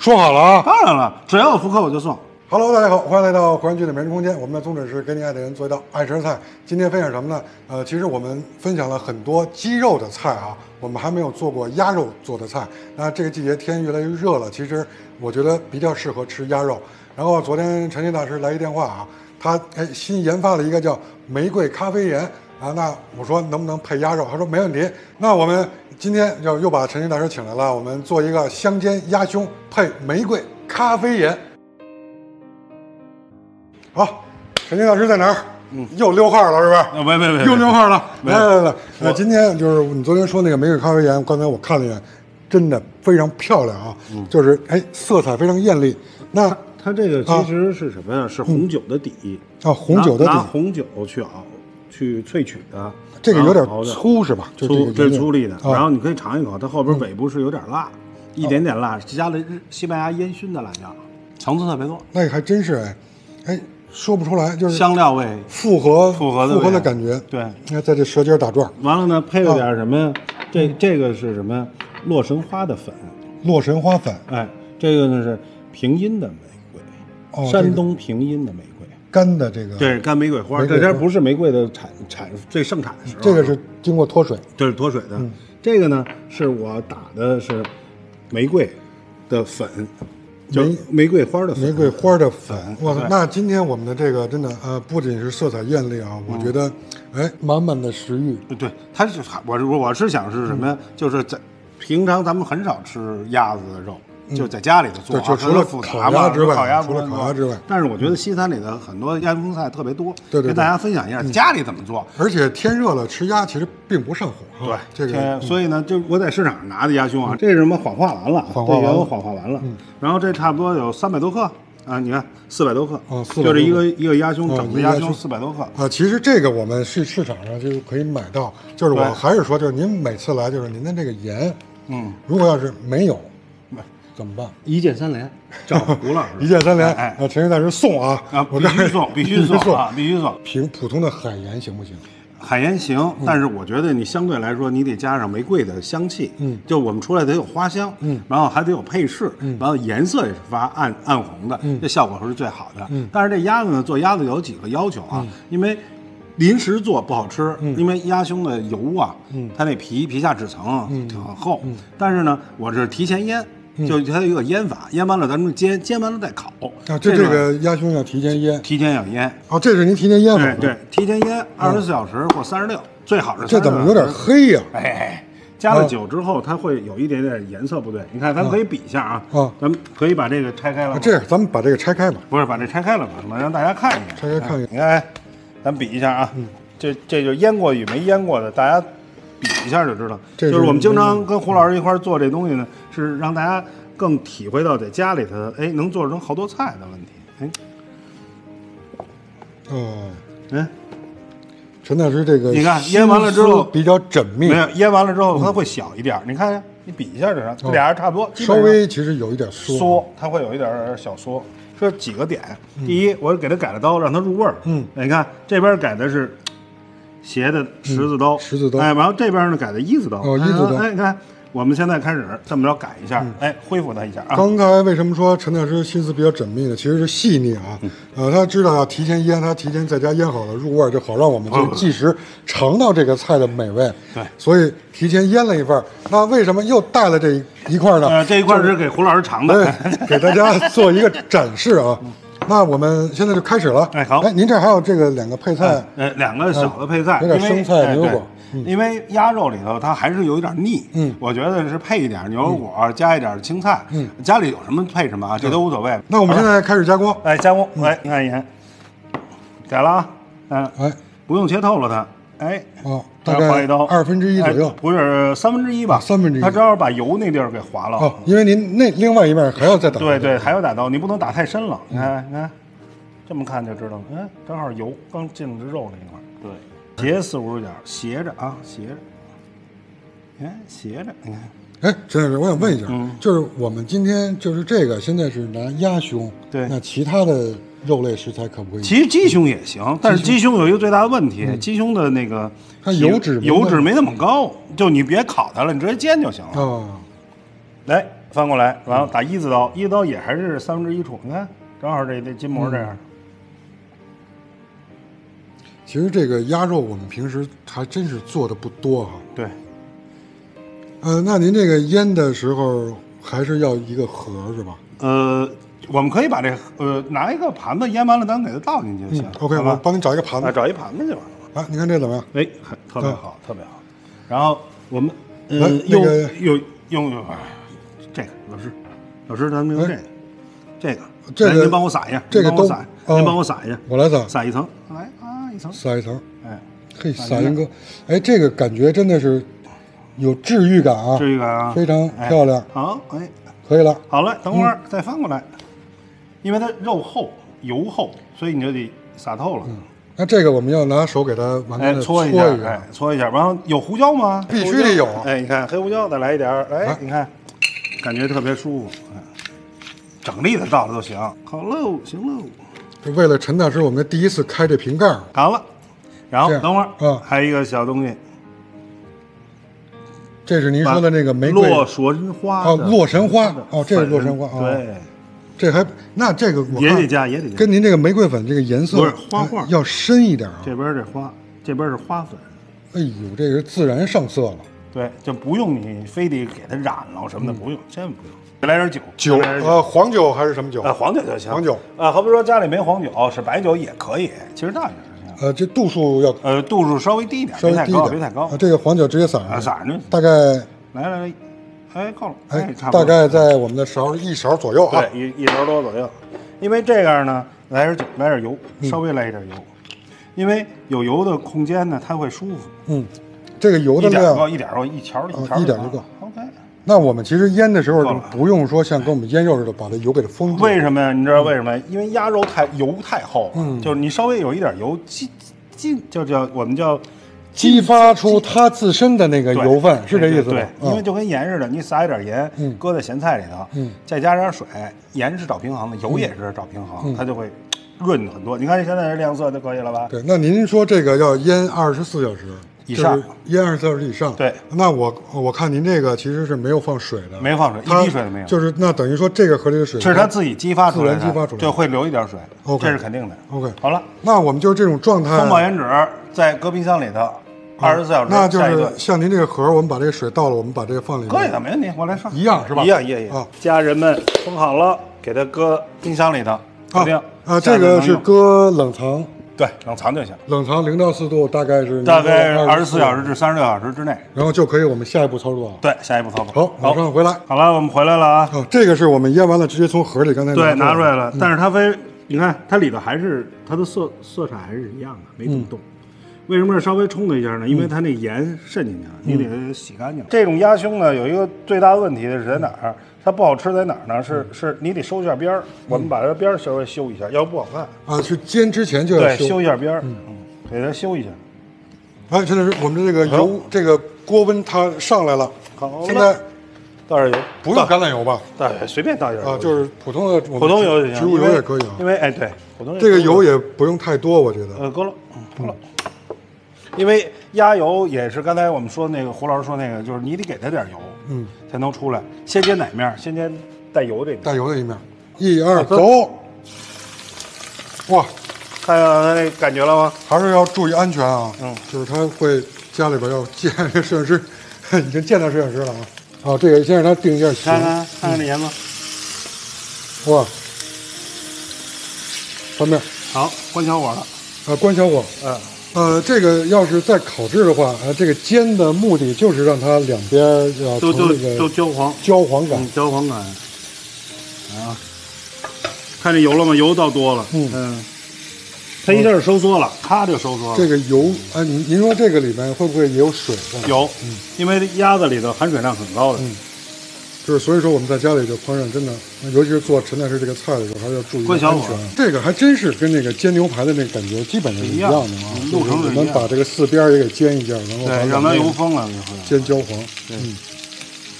说好了啊。当然了，只要有复刻我就送。Hello，大家好，欢迎来到国安剧的美食空间。我们的宗旨是给你爱的人做一道爱吃的菜。今天分享什么呢？呃，其实我们分享了很多鸡肉的菜啊，我们还没有做过鸭肉做的菜。那这个季节天越来越热了，其实我觉得比较适合吃鸭肉。然后昨天陈新大师来一电话啊，他哎新研发了一个叫玫瑰咖啡盐啊，那我说能不能配鸭肉？他说没问题。那我们今天就又把陈新大师请来了，我们做一个香煎鸭胸配玫瑰咖啡盐。好，陈金老师在哪儿？嗯，又溜号了是吧？啊，没没没，又溜号了。没来来来，那今天就是你昨天说那个玫瑰咖啡盐，刚才我看了一眼，真的非常漂亮啊，就是哎色彩非常艳丽。那它这个其实是什么呀？是红酒的底啊红酒的拿红酒去熬去萃取的。这个有点粗是吧？粗，这粗粒的。啊然后你可以尝一口，它后边尾部是有点辣，一点点辣，加了日西班牙烟熏的辣椒，层次特别多，那还真是哎，哎说不出来，就是香料味。复合复合的复合的感觉。对，你看在这舌尖打转，完了呢，配了点什么呀？这这个是什么呀？洛神花的粉，洛神花粉哎，这个呢是平阴的玫瑰，哦山东平阴的玫瑰。干的这个，这是干玫瑰花，这家不是玫瑰的产产最盛产的时候。这个是经过脱水。这是脱水的，嗯这个呢是我打的是玫瑰的粉，就玫玫瑰花的粉。玫瑰花的粉，我操！那今天我们的这个真的呃，不仅是色彩艳丽啊，我觉得哎，满满的食欲。对，它是我是我是想是什么呀？就是在平常咱们很少吃鸭子的肉。就在家里头做啊，除了复烤鸭之外烤鸭除了烤鸭之外但是我觉得西餐里的很多鸭胸菜特别多，对对对跟大家分享一下家里怎么做。而且天热了，吃鸭其实并不上火对啊。，这个呃所以呢，就我在市场上拿的鸭胸啊，这是什么谎化完了，谎化完了这原油谎化完了，然后这差不多有三百多克啊，你看四百多克，哦400就这一个一个鸭胸，哦整个鸭胸一个鸭胸四百多克，啊，其实这个我们市市场上就可以买到。就是我还是说，就是您每次来，就是您的这个盐，嗯，如果要是没有，怎么办？一键三连，找胡老师。一键三连，哎啊，陈云大师送啊。啊，必须送，必须送啊，必须送。凭普通的海盐行不行？海盐行，嗯。但是我觉得你相对来说，你得加上玫瑰的香气，嗯，就我们出来得有花香，嗯，然后还得有配饰，嗯，然后颜色也是发暗暗红的，嗯。这效果是最好的，嗯。但是这鸭子呢，做鸭子有几个要求啊，因为临时做不好吃，嗯。因为鸭胸的油啊，嗯，它那皮皮下脂层啊嗯。挺厚，但是呢，我是提前腌。就它有一个腌法，腌完了咱们煎，煎完了再烤。啊，这这这个鸭胸要提前腌。提前要腌，哦，这是您提前腌好的。对对，提前腌二十四小时或三十六，最好是这怎么有点？黑呀？哎，加了酒之后，它会有一点点颜色不对。你看，咱们可以比一下啊。啊咱们可以把这个拆开了。啊这样，咱们把这个拆开吧。不是把这拆开了吧？让大家看一眼？拆开看一眼你看，哎咱比一下啊。嗯。这这就腌过与没腌过的，大家比一下就知道。是就是我们经常跟胡老师一块儿做这东西呢，是让大家更体会到在家里头，哎，能做成好多菜的问题。哎，哦，嗯。陈大师这个你看腌完了之后比较缜密没，有腌完了之后，它会小一点儿。你看，你比一下这是，俩人差不多，基稍微其实有一点缩。缩，它会有一点小缩。这几个点，第一，我给它改了刀，让它入味儿。嗯，你看这边改的是斜的十字刀，十字刀哎，然后这边呢改的一字刀。哦一字刀嗯哎，你看，我们现在开始这么着改一下，哎，恢复它一下啊。刚才为什么说陈大师心思比较缜密呢？其实是细腻啊，嗯呃，他知道要提前腌，他提前在家腌好了入味儿，就好让我们就即时尝到这个菜的美味。哦对所以提前腌了一份儿。那为什么又带了这一一块儿呢？呃，这一块儿是给胡老师尝的。哎，给大家做一个展示啊。那我们现在就开始了。哎好。哎，您这还有这个两个配菜，呃，两个小的配菜，有点生菜牛油果因为鸭肉里头它还是有一点腻，嗯。我觉得是配一点牛油果，加一点青菜，嗯，家里有什么配什么啊，这都无所谓。那我们现在开始加工。哎加工，哎，你看一眼，改了啊，嗯，哎，不用切透了它，哎，哦，大概划一刀，二分之一左右哎。不是三分之一吧？啊三分之一他正好把油那地儿给划了。哦，因为您那另外一面还要再打。对对，还要打刀，你不能打太深了。你看，你看，这么看就知道了。哎，正好油刚进了这肉那一块儿。对，斜四五十角，斜着啊，斜着。你看，斜着，你看。哎，陈老师，我想问一下，嗯就是我们今天就是这个，现在是拿鸭胸，对那其他的肉类食材可不可以？其实鸡胸也行，但是鸡胸有一个最大的问题，鸡胸的那个嗯它油脂油脂没那么高，就你别烤它了，你直接煎就行了。啊，来，翻过来，然后打一字刀，一字刀也还是三分之一处，你看，正好这这筋膜这样。其实这个鸭肉我们平时还真是做的不多哈。对，呃，那您这个腌的时候还是要一个盒是吧？呃，我们可以把这呃拿一个盘子腌完了，咱给它倒进去就行。OK，我帮你找一个盘啊，子。找一盘子就完了。啊，你看这怎么样？哎，特别好，特别好。然后我们呃来用那个用用用这个老师，老师咱们用这个这个，哎这个来您帮我撒一下，这个都您帮我撒，哦您帮我撒一下，我来撒，撒一层，来啊一层，撒一层，哎，嘿，撒一个，哎，这个感觉真的是有治愈感啊，治愈感啊。非常哎。漂亮，好，哎，可以了。好了，等会嗯。儿再翻过来，因为它肉厚油厚，所以你就得撒透了。那这个我们要拿手给它往哎，那搓一一下，哎，搓一下。然后有胡椒吗？必须得有哎，你看黑胡椒，再来一点儿。哎，你看，感觉特别舒服。哎，整粒的倒了都行。好喽，行喽，就为了陈大师我们第一次开这瓶盖，好了。然后等会儿，嗯还有一个小东西，这是您说的那个玫瑰洛神花哦洛神花哦这是洛神花啊对，这还那这个我看也得加，也得加。跟您这个玫瑰粉这个颜色不是花画哎要深一点啊。这边儿这花，这边儿是花粉。哎呦，这是自然上色了。对，就不用你非得给它染了什么的，不用，千万不用。再来点酒，酒呃黄酒还是什么酒？啊，黄酒就行。黄酒啊，好比说家里没黄酒，是白酒也可以，其实那也是行。呃，这度数要呃，度数稍微低一点，稍微低一点，别太高啊。。这个黄酒直接撒啊，上，撒上去。大概来来来，哎，够了，哎差不多。大概在我们的勺一勺左右啊。对一一勺多左右，因为这样呢，来点酒，来点油，嗯稍微来一点油，因为有油的空间呢，它会舒服。嗯，这个油的一点够，量，一点够，一勺一点就够。OK。那我们其实腌的时候就不用说像跟我们腌肉似的把这油给它封住。为什么呀？你知道为什么？因为鸭肉太油太厚，嗯就是你稍微有一点油，进进就叫我们叫激发出它自身的那个油分，是这意思吧？对，因为嗯就跟盐似的，你撒一点盐，嗯搁在咸菜里头，嗯再加点水，盐是找平衡的，油也是找平衡，嗯它就会润很多。你看现在这亮色就可以了吧？对，那您说这个要腌二十四小时以上腌二十四小时以上。对，那我我看您这个其实是没有放水的，没放水，一滴水都没有，就是那等于说这个河里的水是它自己激发出来的，自然激发出来的就会留一点水这是肯定的。OK。好了，那我们就是这种状态，封保原纸在搁冰箱里头，二十四小时，那就是像您这个盒儿，我们把这个水倒了，我们把这个放里面。可以的，没问题，我来上。一样是吧一样，一样，一样啊。家人们封好了，给它搁冰箱里头，搞定啊。啊，这个是搁冷藏，对冷藏就行，冷藏零到四度，大概是大概二二十四小时，至三十六小时之内。然后就可以我们下一步操作了。对，下一步操作。好，马上回来。好了，我们回来了啊。哦，这个是我们腌完了，直接从盒里刚才对，拿出来了。了，但是它非，你看它里头还是它的色色彩还是一样的，没怎么动。为什么是稍微冲它一下呢？因为它那盐渗进去了，你得洗干净。这种鸭胸呢，有一个最大的问题是在哪儿？它不好吃在哪儿呢？是是你得收一下边儿，我们把这边儿稍微修一下，要不不好看。啊，是煎之前就要对，修。一下边儿，嗯，给它修一下。哎，陈老师，我们的这个油，这个锅温它上来了，好了现在倒点油，不用橄榄油吧？倒随便倒点油啊，就是普通的普通油就行，植物油也可以啊。因为哎对，普通这个油也不用太多，我觉得。呃，够了，嗯，够了。因为压油也是刚才我们说那个胡老师说那个，就是你得给它点油，嗯，才能出来。先煎哪面？先煎带油这面。带油的一面，一二走走。哇，看到它那感觉了吗？还是要注意安全啊。嗯，就是他会家里边要见这摄影师，已经见到摄影师了啊。好，这个先让他定一下型。看看看看这颜色，哇，翻面好，关小火了。啊，关小火。嗯，呃，这个要是再烤制的话，呃，这个煎的目的就是让它两边要都都都焦黄，焦黄感。嗯，焦黄感。啊，看这油了吗？油倒多了。嗯它一下就收缩了，咔就收缩了。这个油，哎，您您说这个里面会不会也有水分？有，因为鸭子里头含水量很高的。嗯就是所以说我们在家里就烹饪，真的，尤其是做陈大师这个菜的时候，还是要注意安全。这个还真是跟那个煎牛排的那个感觉基本上是一样的啊我们把这个四边也给煎一下，然后对，让它油封了。煎焦黄。嗯，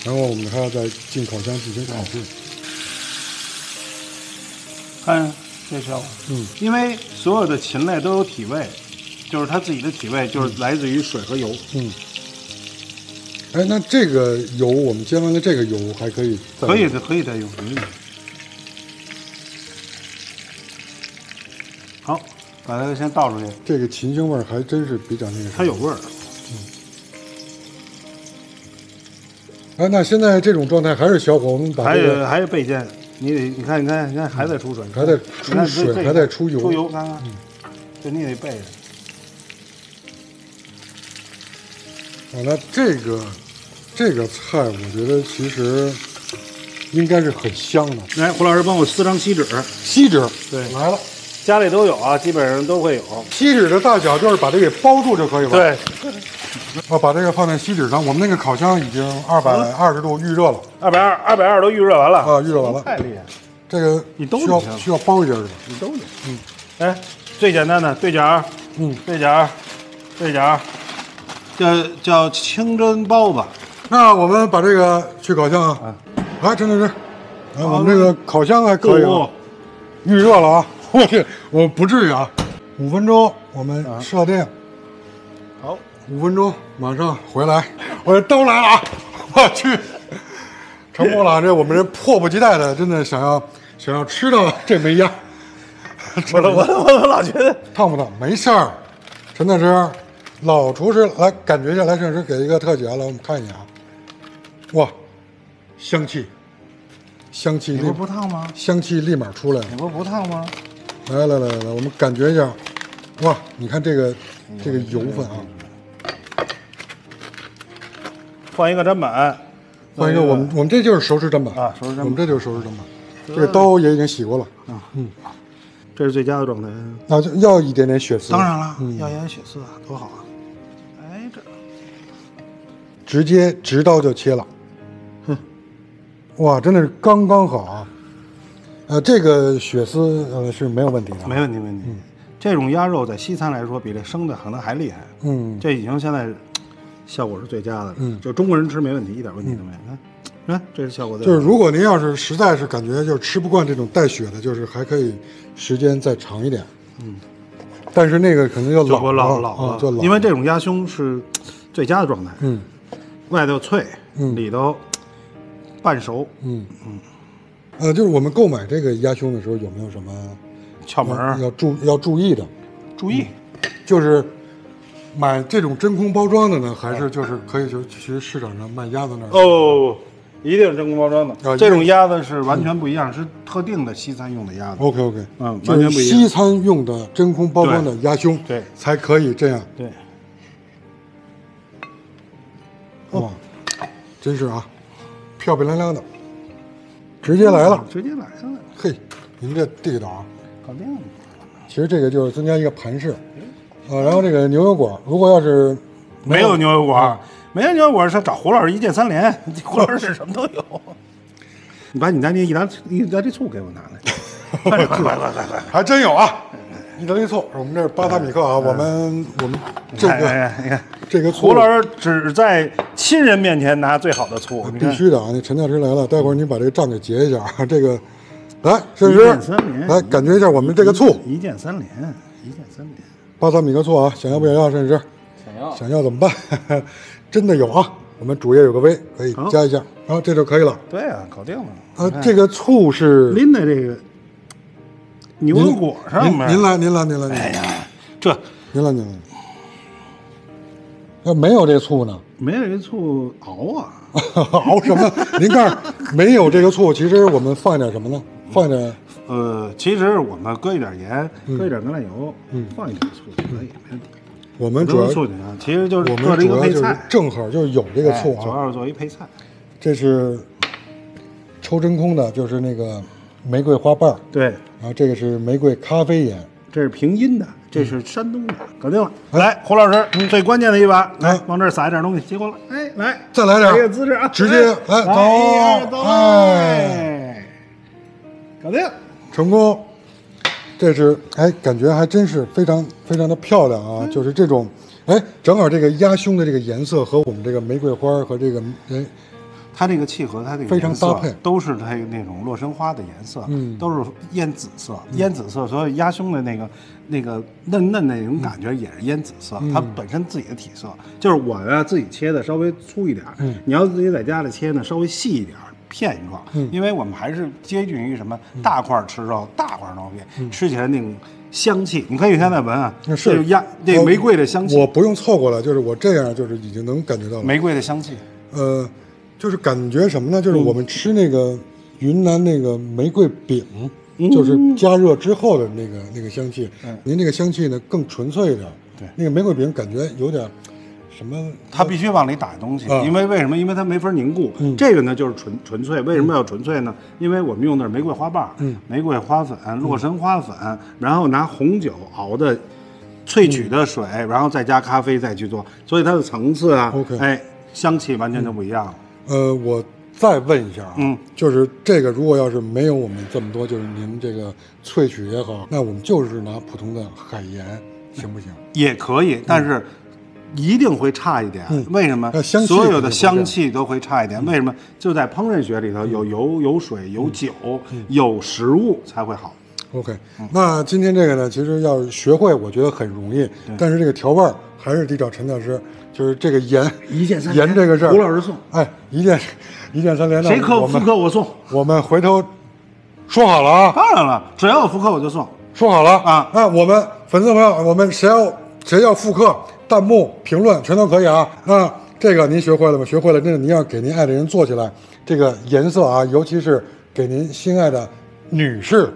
然后我们还要再进烤箱进行烤制。看这效果，嗯，因为所有的禽类都有体味，就是它自己的体味就是来自于水和油。嗯，哎，那这个油我们煎完了这个油还可以再可以的，可以再用。可以好，把它先倒出去，这个芹香味儿还真是比较那个。它有味儿。嗯哎，那现在这种状态还是小火，我们把还这个有还是备煎，你得你看你看你看还在出水，还在出水还在出油出油，看看，这你得备着。啊，那这个这个菜，我觉得其实应该是很香的。来，胡老师帮我撕张锡纸，锡纸，对来了。家里都有啊，基本上都会有。锡纸的大小就是把它给包住就可以了。，对，啊，把这个放在锡纸上。我们那个烤箱已经二百二十度预热了二百二二百二都预热完了啊，预热完了。太厉害了，这个你都需要需要包一下是吧？你都有。嗯，哎，最简单的对角，嗯，对角，对角，叫叫清真包子。那我们把这个去烤箱啊，来，陈老师，来，我们这个烤箱还可以啊，预热了啊。我去，我不至于啊，五分钟我们设定，好，五分钟马上回来，我这都来了啊！我去，成功了啊！这我们这迫不及待的，真的想要想要吃到这枚鸭，我我我老觉得 烫不烫？没事儿，陈大师，老厨师来感觉一下，来，摄影师给一个特写，来我们看一眼啊，哇，香气，香气立你不不烫吗？香气立马出来了。你不是不烫吗？来来来来来，我们感觉一下，哇，你看这个这个油分啊，换一个砧板，换一个我们我们这就是熟食砧板。啊熟食砧板。我们这就是熟食砧板，这个刀也已经洗过了。啊，嗯，这是最佳的状态。那就要一点点血丝，当然了，要一点血丝啊，多好啊！直接直刀就切了，哼，哇，真的是刚刚好啊，呃，这个血丝呃是没有问题的，没问题，没问题。这种鸭肉在西餐来说，比这生的可能还厉害。嗯，这已经现在效果是最佳的了。嗯。就中国人吃没问题，一点问题都没有。看，看，这是效果。就是如果您要是实在是感觉就是吃不惯这种带血的，就是还可以时间再长一点，嗯，但是那个可能要就老了老老啊，就老了，因为这种鸭胸是最佳的状态，嗯外头脆，嗯里头半熟，嗯嗯，呃，就是我们购买这个鸭胸的时候有没有什么窍门儿要注要注意的？注意。就是买这种真空包装的呢，还是就是可以就去市场上卖鸭子那儿？哦，一定是真空包装的。啊这种鸭子是完全不一样，是特定的西餐用的鸭子。，OK OK，嗯完全不一样西餐用的真空包装的鸭胸，对才可以这样。对，真是啊，漂漂亮亮的，直接来了。直接来了，嘿，您这地道啊！搞定了。其实这个就是增加一个盘式，啊，然后这个牛油果，如果要是没有牛油果，没有牛油果是找胡老师一键三连，胡老师什么都有。你把你家那意大意大利醋给我拿来，快快快快快快！还真有啊，意大利醋，我们这是巴萨米克啊，我们我们这哎个哎你看，这个醋胡老师只在亲人面前拿最好的醋，必须的啊！那陈教师来了，待会儿你把这个账给结一下啊。这个，来，摄一影师，来感觉一下我们这个醋，一键三连，一键三连。巴萨米克醋啊，想要不想要？摄影师，想要想要怎么办？真的有啊，我们主页有个微可以加一下，然后这就可以了。对啊，搞定了。啊，这个醋是拎的这个牛油果上面。您您来，您来，您来，您来，哎呀，这您来，您来。要没有这醋呢？没有这醋熬啊，熬什么？您看，没有这个醋，其实我们放一点什么呢？放一点呃，其实我们搁一点盐，搁一点橄榄油，嗯，放一点醋就可以，没问题。我们主要醋就行，其实就是我做这一们主要就是个配菜，正好就是有这个醋啊，哎主要是做一配菜。这是抽真空的，就是那个玫瑰花瓣儿，对，然后这个是玫瑰咖啡盐，这是平阴的，这是山东的，搞定了。来，胡老师，最关键的一把，来哎往这儿撒一点东西，结果了，哎，来，再来点儿。这个姿势啊，直接哎来来，走。走，搞定。成功。这是哎，感觉还真是非常非常的漂亮啊！嗯。就是这种哎，正好这个鸭胸的这个颜色和我们这个玫瑰花儿和这个哎它这个契合它这个非常搭配。都是它那种洛神花的颜色，嗯。都是烟紫色，烟紫色，所以鸭胸的那个那个嫩嫩的那种感觉也是烟紫色，嗯。它本身自己的体色，就是我呢自己切的稍微粗一点，嗯。你要自己在家里切呢稍微细一点。片一块儿，嗯。因为我们还是接近于什么大块儿吃肉，大块儿肉片，吃起来那种香气，你可以现在闻啊，那是。这压这玫瑰的香气，我不用凑过来，就是我这样，就是已经能感觉到了。玫瑰的香气，呃，就是感觉什么呢？就是嗯我们吃那个云南那个玫瑰饼，嗯就是加热之后的那个那个香气。您那个香气呢更纯粹一点。对那个玫瑰饼感觉有点什么？它必须往里打东西，啊因为为什么？因为它没法凝固。嗯这个呢就是纯纯粹，为什么要纯粹呢？因为我们用的是玫瑰花瓣、嗯玫瑰花粉、洛神花粉，然后拿红酒熬的萃取的水，然后再加咖啡再去做，所以它的层次啊哎，香气完全就不一样了。呃，我再问一下啊，嗯就是这个如果要是没有我们这么多，就是您这个萃取也好，那我们就是拿普通的海盐，行不行？也可以，但是一定会差一点。嗯为什么那？香气所有的香气都会差一点。为什么？就在烹饪学里头，有油、有水、有酒、有食物才会好。OK，那今天这个呢，其实要是学会，我觉得很容易，但是这个调味儿还是得找陈大师，就是这个盐一键三连盐这个事儿，胡老师送哎，一键 一键三连的，谁克复刻我送。我们回头说好了啊，当然了，只要有复刻我就送。说好了啊那我们粉丝朋友，我们谁要谁要复刻，弹幕评论全都可以啊。那这个您学会了吗？学会了，真的您要给您爱的人做起来，这个颜色啊，尤其是给您心爱的女士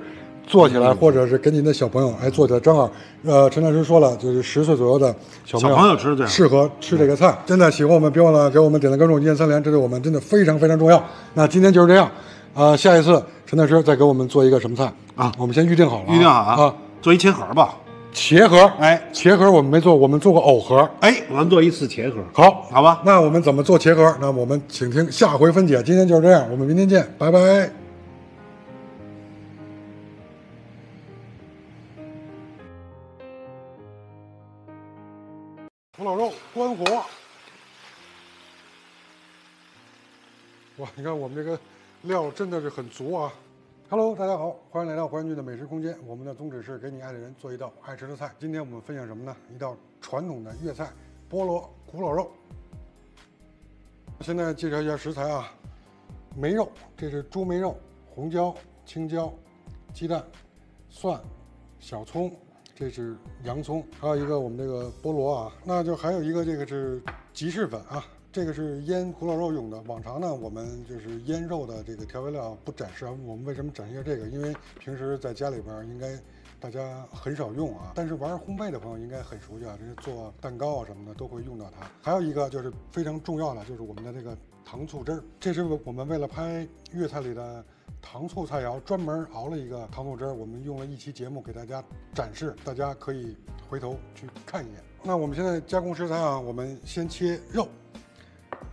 做起来，嗯或者是给您的小朋友哎做起来，正好。呃，陈老师说了，就是十岁左右的小朋友小朋友吃最好适合吃这个菜。真的喜欢我们，别忘了给我们点赞、关注、一键三连，这对我们真的非常非常重要。那今天就是这样，啊、下一次陈老师再给我们做一个什么菜啊我们先预定好了啊，预定好啊，啊，做一茄盒吧。茄盒，哎茄盒我们没做，我们做过藕盒。哎，我们做一次茄盒。好，好吧那我们怎么做茄盒？那我们请听下回分解。今天就是这样，我们明天见，拜拜。古老肉关火。哇，你看我们这个料真的是很足啊！Hello，大家好，欢迎来到黄君的美食空间。我们的宗旨是给你爱的人做一道爱吃的菜。今天我们分享什么呢？一道传统的粤菜——菠萝古老肉。现在介绍一下食材啊，梅肉，这是猪梅肉，红椒、青椒、鸡蛋、蒜、小葱，这是洋葱，还有一个我们这个菠萝啊，那就还有一个这个是吉士粉啊，这个是腌古老肉用的。往常呢，我们就是腌肉的这个调味料不展示啊。我们为什么展示一下这个？因为平时在家里边应该大家很少用啊，但是玩烘焙的朋友应该很熟悉啊，这是做蛋糕啊什么的都会用到它。还有一个就是非常重要的，就是我们的这个糖醋汁儿，这是我们为了拍粤菜里的糖醋菜肴专门熬了一个糖醋汁儿，我们用了一期节目给大家展示，大家可以回头去看一眼。那我们现在加工食材啊，我们先切肉。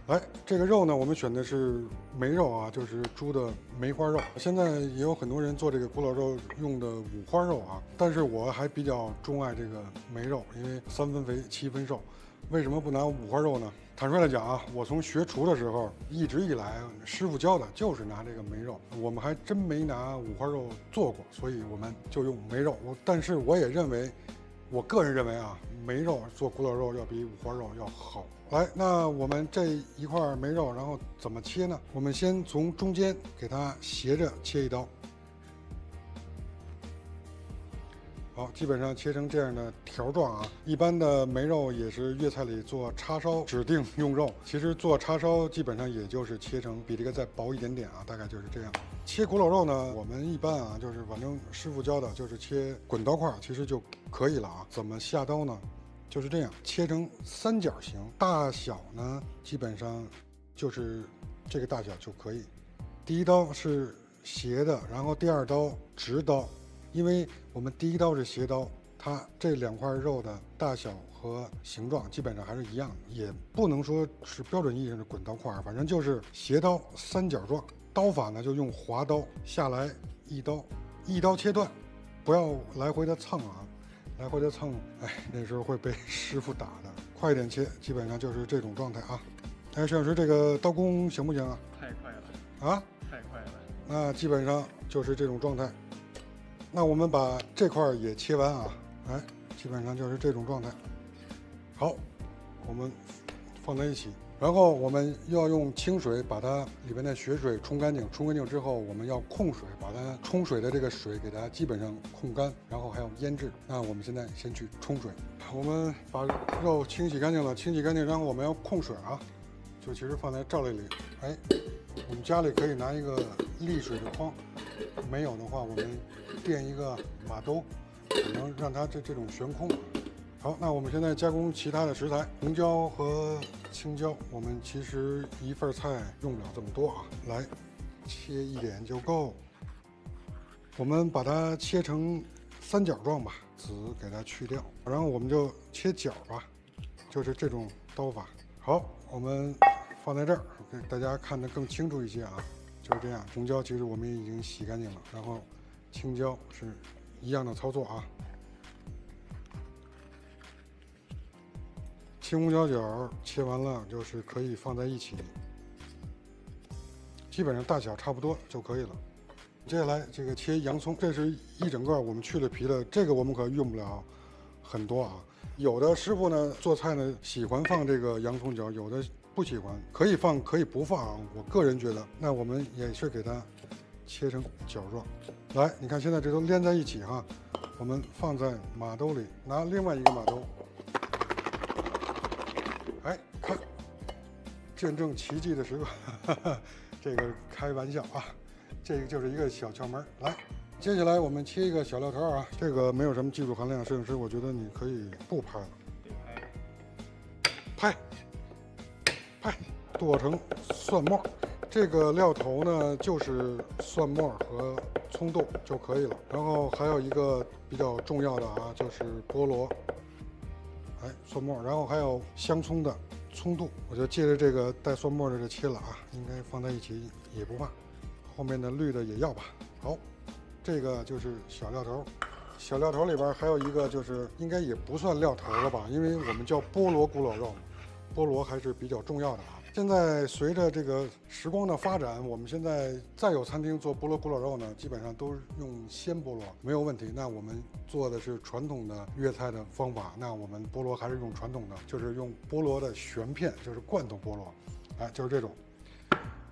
来，这个肉呢，我们选的是梅肉啊，就是猪的梅花肉。现在也有很多人做这个古老肉用的五花肉啊，但是我还比较钟爱这个梅肉，因为三分肥七分瘦。为什么不拿五花肉呢？坦率的讲啊，我从学厨的时候一直以来，师傅教的就是拿这个梅肉，我们还真没拿五花肉做过，所以我们就用梅肉。我但是我也认为，我个人认为啊，梅肉做古老肉要比五花肉要好。来，那我们这一块梅肉，然后怎么切呢？我们先从中间给它斜着切一刀。好，基本上切成这样的条状啊。一般的梅肉也是粤菜里做叉烧指定用肉，其实做叉烧基本上也就是切成比这个再薄一点点啊，大概就是这样。切古老肉呢，我们一般啊就是反正师傅教的就是切滚刀块，其实就可以了啊。怎么下刀呢？就是这样，切成三角形，大小呢基本上就是这个大小就可以。第一刀是斜的，然后第二刀直刀，因为我们第一刀是斜刀，它这两块肉的大小和形状基本上还是一样的，也不能说是标准意义上的滚刀块，反正就是斜刀三角状。刀法呢就用滑刀下来一刀，一刀切断，不要来回的蹭啊。来回的蹭，哎，那时候会被 师傅打的。快点切，基本上就是这种状态啊。哎，摄影师，这个刀工行不行啊？太快了啊，太快了。那基本上就是这种状态。那我们把这块儿也切完啊，哎，基本上就是这种状态。好，我们放在一起，然后我们要用清水把它里面的血水冲干净。冲干净之后，我们要控水，把它冲水的这个水给它基本上控干，然后还要腌制。那我们现在先去冲水。我们把肉清洗干净了，清洗干净，然后我们要控水啊，就其实放在罩类里。哎，我们家里可以拿一个沥水的筐，没有的话，我们垫一个马兜，能让它这这种悬空。好，那我们现在加工其他的食材，红椒和青椒。我们其实一份菜用不了这么多啊，来切一点就够。我们把它切成三角状吧，籽给它去掉，然后我们就切角吧，就是这种刀法。好，我们放在这儿，给大家看得更清楚一些啊，就是这样。红椒其实我们已经洗干净了，然后青椒是一样的操作啊。青红椒角切完了，就是可以放在一起，基本上大小差不多就可以了。接下来这个切洋葱，这是一整个我们去了皮的，这个我们可用不了很多啊。有的师傅呢做菜呢喜欢放这个洋葱角，有的不喜欢，可以放可以不放啊。我个人觉得，那我们也是给它切成角状。来，你看现在这都连在一起哈，我们放在马兜里，拿另外一个马兜。哎，看，见证奇迹的时刻，这个开玩笑啊，这个就是一个小窍门。来，接下来我们切一个小料条啊，这个没有什么技术含量，摄影师，我觉得你可以不拍了，拍，拍，剁成蒜末。这个料头呢，就是蒜末和葱豆就可以了。然后还有一个比较重要的啊，就是菠萝。哎，蒜末，然后还有香葱的葱度，我就借着这个带蒜末的这切了啊，应该放在一起也不怕。后面的绿的也要吧。好，这个就是小料头，小料头里边还有一个就是应该也不算料头了吧，因为我们叫菠萝咕老肉，菠萝还是比较重要的啊。现在随着这个时光的发展，我们现在再有餐厅做菠萝咕老肉呢，基本上都用鲜菠萝，没有问题。那我们做的是传统的粤菜的方法，那我们菠萝还是用传统的，就是用菠萝的旋片，就是罐头菠萝，哎，就是这种。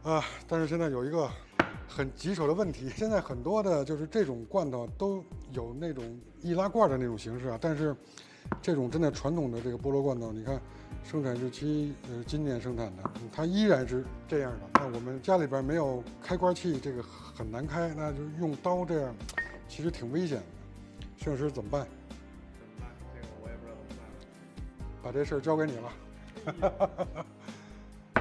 啊，但是现在有一个很棘手的问题，现在很多的就是这种罐头都有那种易拉罐的那种形式啊，但是这种真的传统的这个菠萝罐头，你看。生产日期呃，今年生产的，它依然是这样的。那我们家里边没有开关器，这个很难开，那就用刀这样，其实挺危险的。摄影师怎么办？怎么办？这个我也不知道怎么办。把这事儿交给你了。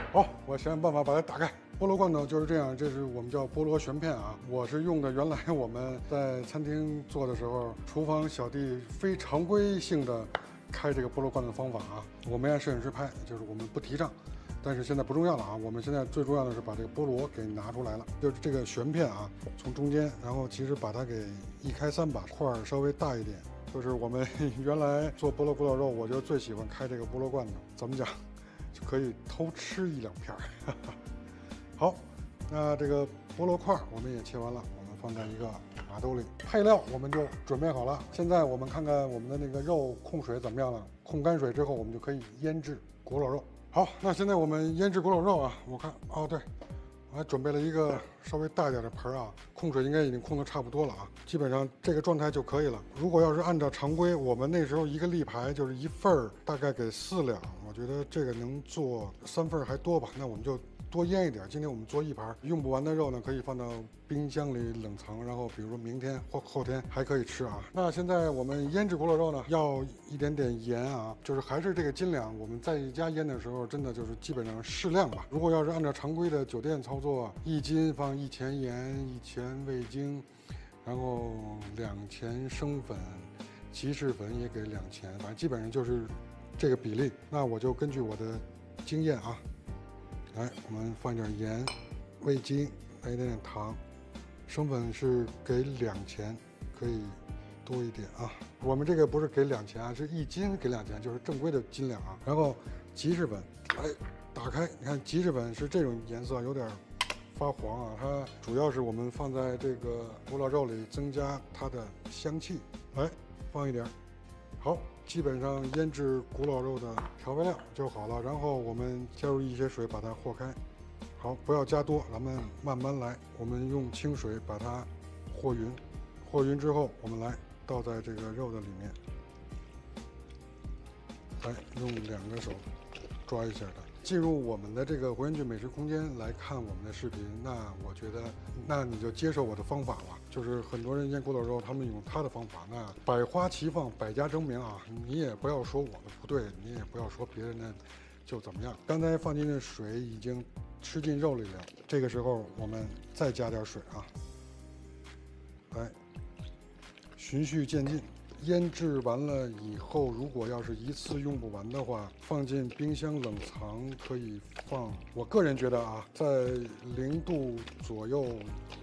好，我想想办法把它打开。菠萝罐头就是这样，这是我们叫菠萝旋片啊。我是用的原来我们在餐厅做的时候，厨房小弟非常规性的。开这个菠萝罐的方法啊，我们按摄影师拍，就是我们不提倡，但是现在不重要了啊。我们现在最重要的是把这个菠萝给拿出来了，就是这个旋片啊，从中间，然后其实把它给一开三把，块儿稍微大一点。就是我们原来做菠萝咕老肉，我就最喜欢开这个菠萝罐头，怎么讲，就可以偷吃一两片儿。好，那这个菠萝块我们也切完了，我们放在一个。马兜里配料我们就准备好了。现在我们看看我们的那个肉控水怎么样了？控干水之后，我们就可以腌制古老肉。好，那现在我们腌制古老肉啊，我看哦，对，我还准备了一个稍微大一点的盆啊，控水应该已经控的差不多了啊，基本上这个状态就可以了。如果要是按照常规，我们那时候一个立牌就是一份儿，大概给四两，我觉得这个能做三份还多吧？那我们就。多腌一点。今天我们做一盘，用不完的肉呢，可以放到冰箱里冷藏，然后比如说明天或后天还可以吃啊。那现在我们腌制古老肉呢，要一点点盐啊，就是还是这个斤两。我们在家腌的时候，真的就是基本上适量吧。如果要是按照常规的酒店操作，一斤放一钱盐，一钱味精，然后两钱生粉，鸡翅粉也给两钱，反正基本上就是这个比例。那我就根据我的经验啊。来，我们放一点盐、味精，来一点点糖，生粉是给两钱，可以多一点啊。我们这个不是给两钱啊，是一斤给两钱，就是正规的斤两啊。然后鸡翅粉，哎，打开，你看鸡翅粉是这种颜色，有点发黄啊，它主要是我们放在这个古老肉里增加它的香气。来，放一点，好，基本上腌制古老肉的调味料就好了。然后我们加入一些水把它和开。好，不要加多，咱们慢慢来。我们用清水把它和匀，和匀之后，我们来倒在这个肉的里面。来，用两个手抓一下它。进入我们的这个活源剧美食空间来看我们的视频，那我觉得，那你就接受我的方法了。就是很多人腌古老肉，他们用他的方法，那百花齐放，百家争鸣啊！你也不要说我的不对，你也不要说别人的就怎么样。刚才放进的水已经吃进肉里了，这个时候我们再加点水啊，来，循序渐进。腌制完了以后，如果要是一次用不完的话，放进冰箱冷藏可以放。我个人觉得啊，在零度左右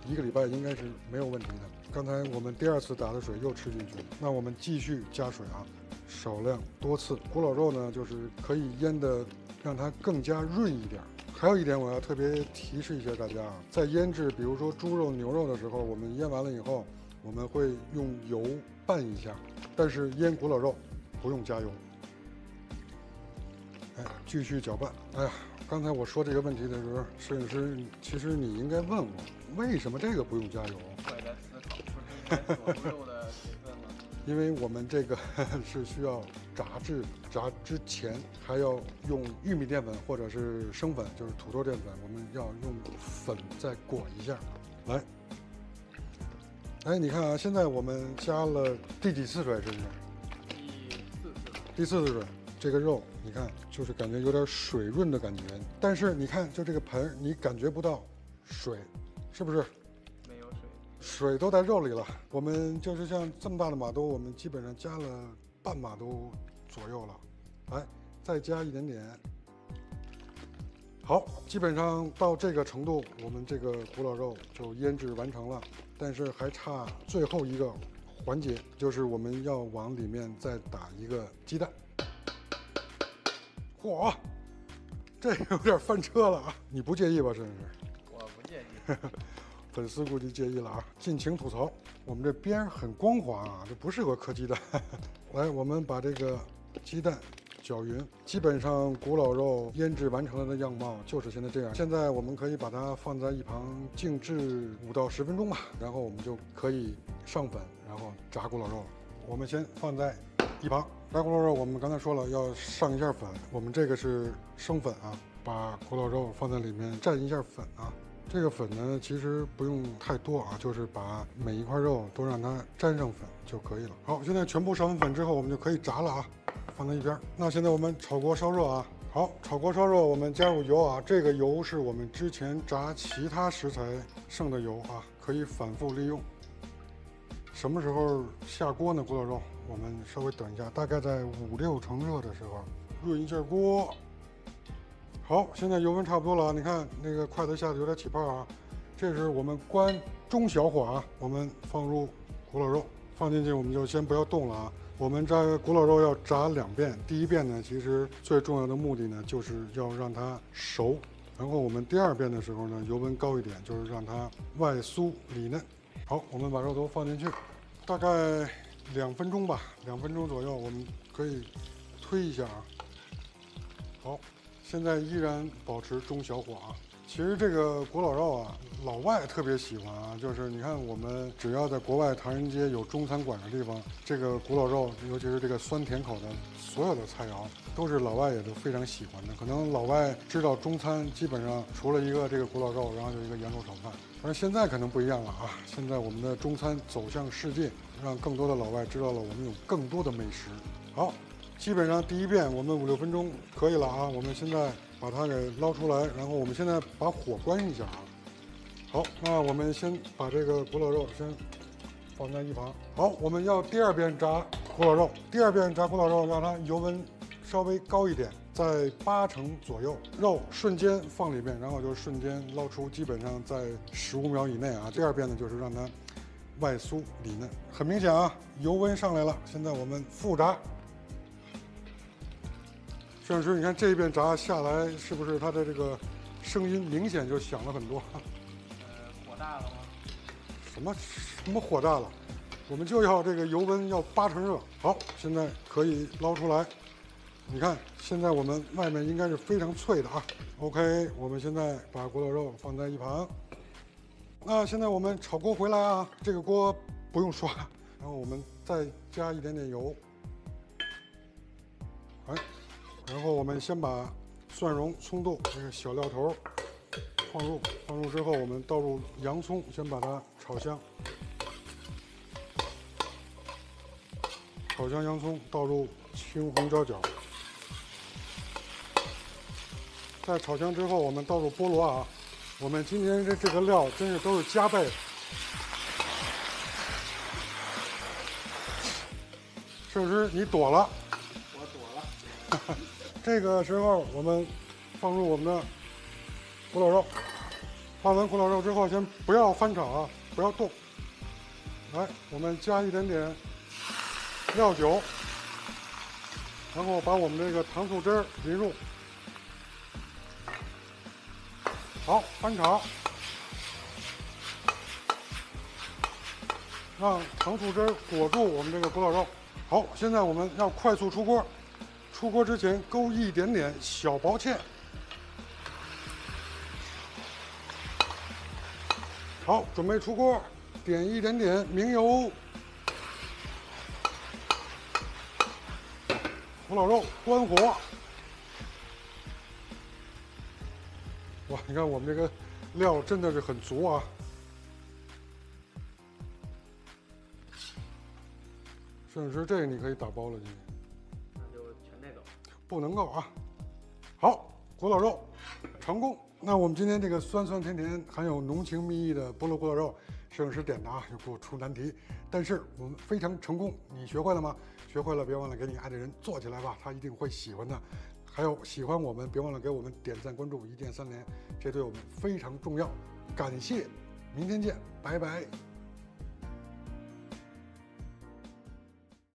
一个礼拜应该是没有问题的。刚才我们第二次打的水又吃进去了，那我们继续加水啊，少量多次。古老肉呢，就是可以腌的让它更加润一点。还有一点我要特别提示一下大家啊，在腌制比如说猪肉、牛肉的时候，我们腌完了以后。我们会用油拌一下，但是腌古老肉不用加油。哎，继续搅拌。哎呀，刚才我说这个问题的时候，摄影师，其实你应该问我，为什么这个不用加油？我也在思考，是因为肉的水分吗？因为我们这个 是需要炸制，炸之前还要用玉米淀粉或者是生粉，就是土豆淀粉，我们要用粉再裹一下，来。哎，你看啊，现在我们加了第几次水？这是第四次。第四次水，这个肉你看，就是感觉有点水润的感觉。但是你看，就这个盆，你感觉不到水，是不是？没有水，水都在肉里了。我们就是像这么大的马兜，我们基本上加了半马兜左右了。来，再加一点点。好，基本上到这个程度，我们这个古老肉就腌制完成了。但是还差最后一个环节，就是我们要往里面再打一个鸡蛋。嚯，这有点翻车了啊！你不介意吧，摄影师？我不介意。粉丝估计介意了啊！尽情吐槽。我们这边很光滑啊，这不适合磕鸡蛋。来，我们把这个鸡蛋。搅匀，基本上古老肉腌制完成了的样貌就是现在这样。现在我们可以把它放在一旁静置五到十分钟吧，然后我们就可以上粉，然后炸古老肉了。我们先放在一旁炸古老肉，我们刚才说了要上一下粉，我们这个是生粉啊，把古老肉放在里面蘸一下粉啊。这个粉呢，其实不用太多啊，就是把每一块肉都让它沾上粉就可以了。好，现在全部上完粉之后，我们就可以炸了啊。放在一边。那现在我们炒锅烧热啊。好，炒锅烧热，我们加入油啊。这个油是我们之前炸其他食材剩的油啊，可以反复利用。什么时候下锅呢？古老肉，我们稍微等一下，大概在五六成热的时候，润一下锅。好，现在油温差不多了啊。你看那个筷子下的有点起泡啊。这是我们关中小火啊，我们放入古老肉，放进去我们就先不要动了啊。我们炸古老肉要炸两遍，第一遍呢，其实最重要的目的呢，就是要让它熟。然后我们第二遍的时候呢，油温高一点，就是让它外酥里嫩。好，我们把肉都放进去，大概两分钟吧，两分钟左右，我们可以推一下啊。好，现在依然保持中小火啊。其实这个古老肉啊，老外特别喜欢啊。就是你看，我们只要在国外唐人街有中餐馆的地方，这个古老肉，尤其是这个酸甜口的，所有的菜肴都是老外也都非常喜欢的。可能老外知道中餐，基本上除了一个这个古老肉，然后就一个羊肉炒饭。但是现在可能不一样了啊！现在我们的中餐走向世界，让更多的老外知道了我们有更多的美食。好，基本上第一遍我们五六分钟可以了啊。我们现在。把它给捞出来，然后我们现在把火关一下啊。好，那我们先把这个古老肉先放在一旁。好，我们要第二遍炸古老肉。第二遍炸古老肉，让它油温稍微高一点，在八成左右。肉瞬间放里面，然后就瞬间捞出，基本上在十五秒以内啊。第二遍呢，就是让它外酥里嫩。很明显啊，油温上来了。现在我们复炸。摄影师，你看这一遍炸下来，是不是它的这个声音明显就响了很多？呃，火大了吗什么什么火大了？我们就要这个油温要八成热。好，现在可以捞出来。你看，现在我们外面应该是非常脆的啊。OK，我们现在把骨头肉放在一旁。那现在我们炒锅回来啊，这个锅不用刷，然后我们再加一点点油。哎，然后我们先把蒜蓉、葱豆这个小料头放入，放入之后，我们倒入洋葱，先把它炒香。炒香洋葱，倒入青红椒角。在炒香之后，我们倒入菠萝啊。我们今天这这个料真是都是加倍。摄影师，你躲了。这个时候，我们放入我们的古老肉。放完古老肉之后，先不要翻炒啊，不要动。来，我们加一点点料酒，然后把我们这个糖醋汁儿淋入。好，翻炒，让糖醋汁裹住我们这个古老肉。好，现在我们要快速出锅。出锅之前勾一点点小薄芡。好，准备出锅，点一点点明油。古老肉关火。哇，你看我们这个料真的是很足啊！摄影师，这个你可以打包了，今天。不能够啊！好，古老肉成功。那我们今天这个酸酸甜甜、含有浓情蜜意的菠萝古老肉，摄影师点的啊，又给我出难题，但是我们非常成功。你学会了吗？学会了，别忘了给你爱的人做起来吧，他一定会喜欢的。还有喜欢我们，别忘了给我们点赞、关注，一键三连，这对我们非常重要。感谢，明天见，拜拜。